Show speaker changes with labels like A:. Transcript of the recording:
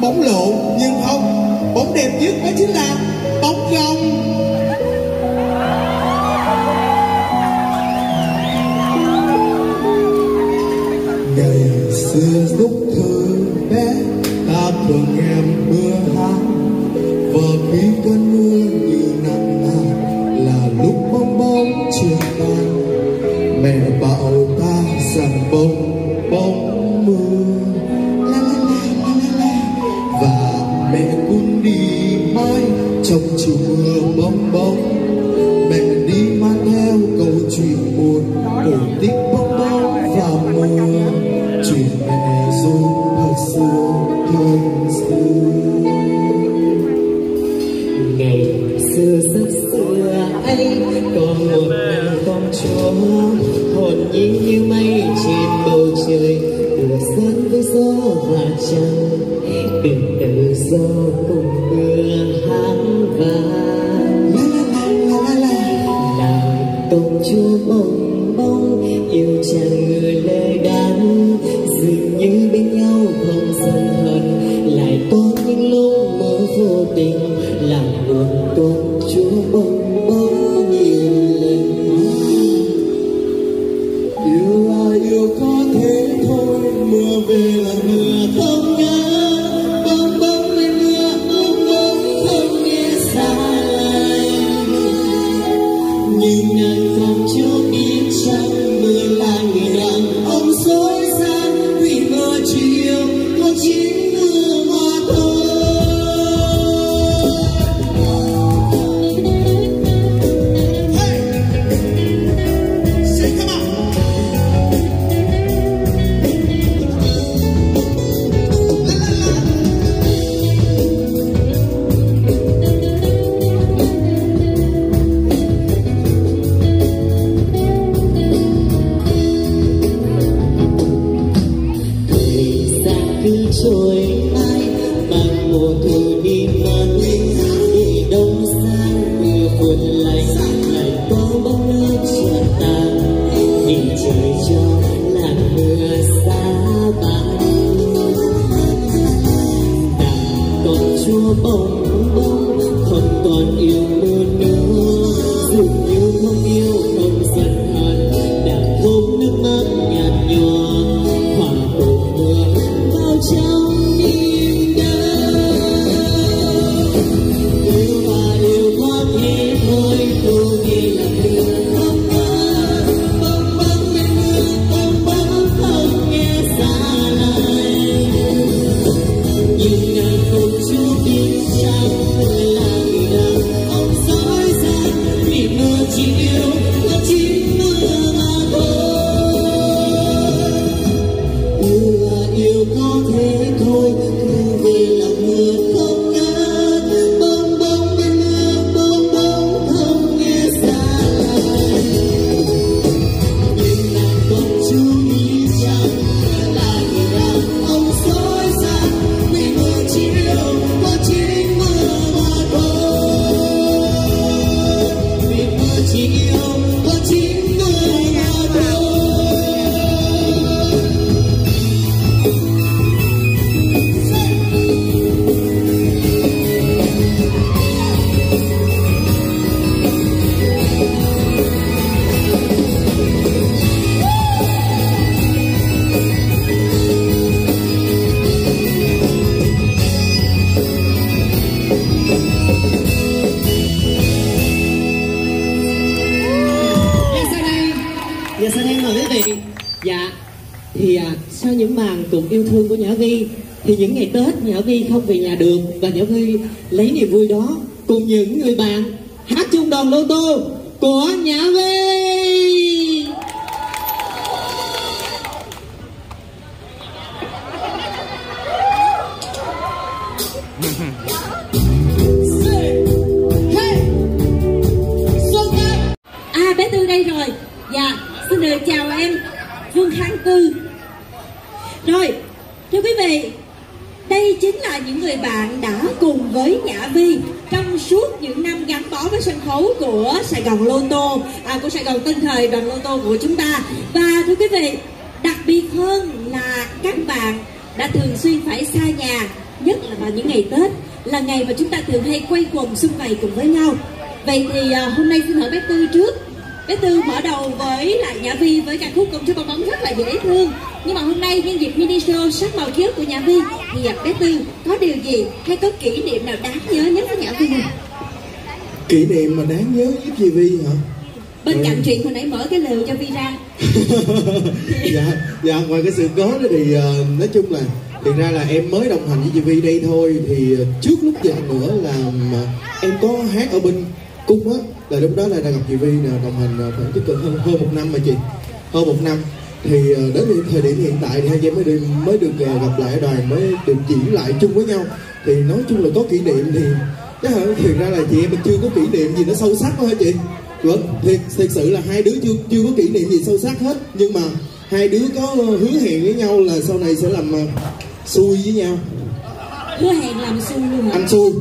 A: bóng lộ, nhưng không. Bóng đẹp nhất đó chính là bóng rồng. Ngày xưa lúc thơ bé, ta thường nghe mưa hát và khi cơn mưa như nặng nề, là lúc bong bóng chưa tan. Mẹ bà xưa
B: rất xưa ấy có một nàng con chó hồn nhiên như mây trên bầu trời. Đùa giỡn với gió và trăng từ từ gió cùng mưa hát vang nàng công chúa bồng bóng yêu chàng người lời đàn. Dường như bên nhau không giận hờn lại có những lúc mơ vô tình rồi ai mang mùa thu đi mang Dạ, thì à, sau những màn cuộc yêu thương của Nhã Vi, thì những ngày Tết Nhã Vi không về nhà được và Nhã Vi lấy niềm vui đó cùng những người bạn hát chung đoàn lô tô của Nhã Vi.
C: Đã cùng với Nhã Vi Trong suốt những năm gắn bó với sân khấu của Sài Gòn Lô Tô à, Của Sài Gòn Tân Thời đoàn Lô Tô của chúng ta. Và thưa quý vị Đặc biệt hơn là các bạn đã thường xuyên phải xa nhà Nhất là vào những ngày Tết là ngày mà chúng ta thường hay quay quần xung vầy cùng với nhau. Vậy thì à, hôm nay xin hỏi bác tư trước bé tư mở đầu với lại nhã vi với ca khúc công chúa bong bóng rất là dễ thương. Nhưng mà hôm nay nhân dịp mini show sắc màu ức của nhã vi thì à, bé tư có điều gì hay có kỷ niệm nào đáng nhớ nhất với nhã vi không?
A: Kỷ niệm mà đáng nhớ với chị Vi hả?
C: Bên
A: Ừ.
C: cạnh chuyện hồi nãy mở cái lều cho vi ra.
A: Dạ dạ ngoài cái sự cố đó thì ờ, nói chung là thực ra là em mới đồng hành với chị Vi đây thôi. Thì ờ, trước lúc dịch nữa là mà em có hát ở bên cung á là lúc đó là đã gặp chị Vi nè đồng hành ờ, khoảng chắc cỡ hơn hơn một năm mà chị. Hơn một năm. Thì ờ, đến thời điểm hiện tại thì hai em mới được mới được ờ, gặp lại đoàn mới được diễn lại chung với nhau. Thì nói chung là có kỷ niệm thì chắc là thực ra là chị em mình chưa có kỷ niệm gì nó sâu sắc đâu hả chị? Vâng thiệt thực sự là hai đứa chưa chưa có kỷ niệm gì sâu sắc hết. Nhưng mà hai đứa có hứa hẹn với nhau là sau này sẽ làm ờ, xui với nhau.
C: Hứa hẹn làm xui luôn hả?
A: Anh xui